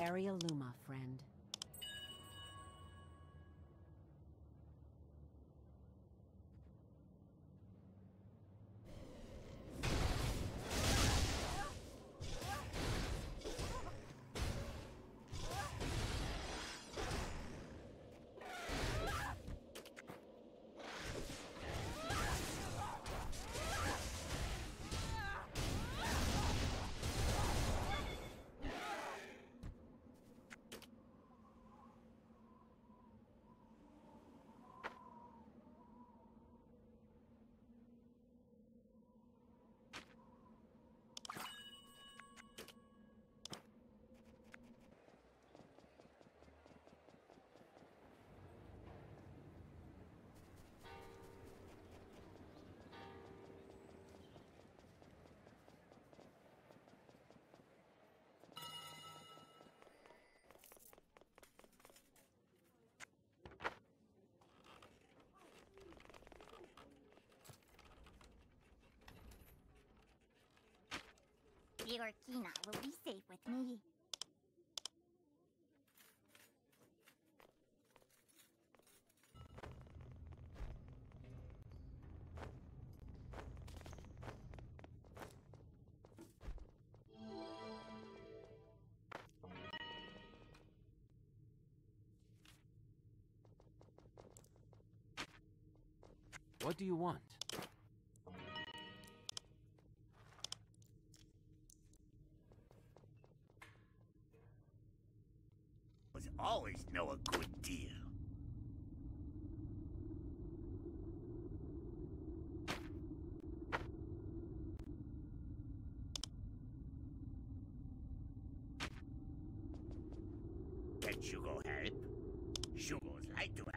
Area Luma, friend. Bjorkina will be safe with me. What do you want? Always know a good deal. Can Shugo help? Shugos like to